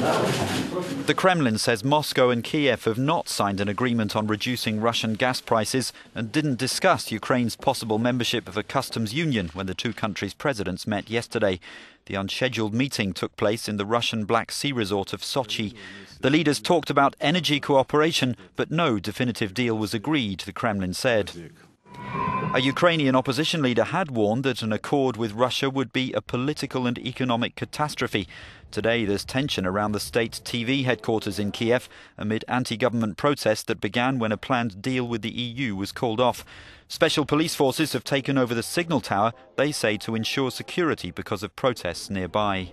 The Kremlin says Moscow and Kiev have not signed an agreement on reducing Russian gas prices and didn't discuss Ukraine's possible membership of a customs union when the two countries' presidents met yesterday. The unscheduled meeting took place in the Russian Black Sea resort of Sochi. The leaders talked about energy cooperation, but no definitive deal was agreed, the Kremlin said. A Ukrainian opposition leader had warned that an accord with Russia would be a political and economic catastrophe. Today, there's tension around the state TV headquarters in Kiev amid anti government protests that began when a planned deal with the EU was called off. Special police forces have taken over the signal tower, they say to ensure security because of protests nearby.